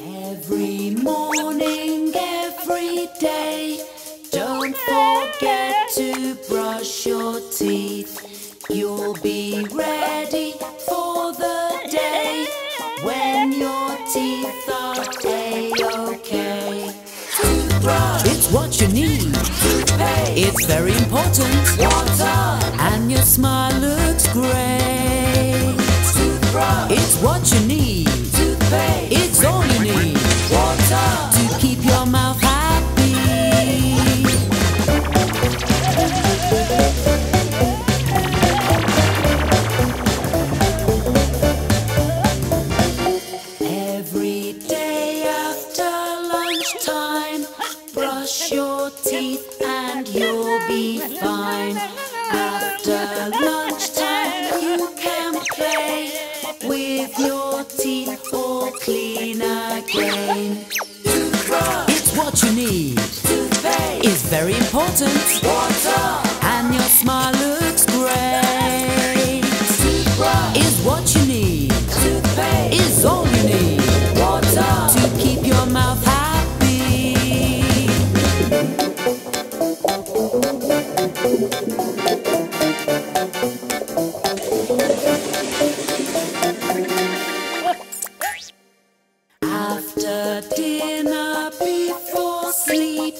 Every morning, every day, don't forget to brush your teeth. You'll be ready for the day when your teeth are a-okay. Toothbrush, It's what you need. toothpaste, It's very important. water, And your smile looks great. toothbrush, It's what you need. Brush your teeth and you'll be fine. After lunchtime, you can play with your teeth all clean again. Toothbrush, It's what you need. toothpaste, It's very important. water. after dinner, before sleep.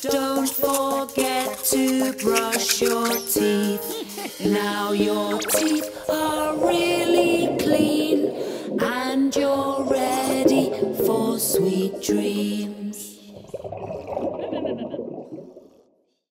Don't forget to brush your teeth. Now your teeth are really clean and you're ready for sweet dreams.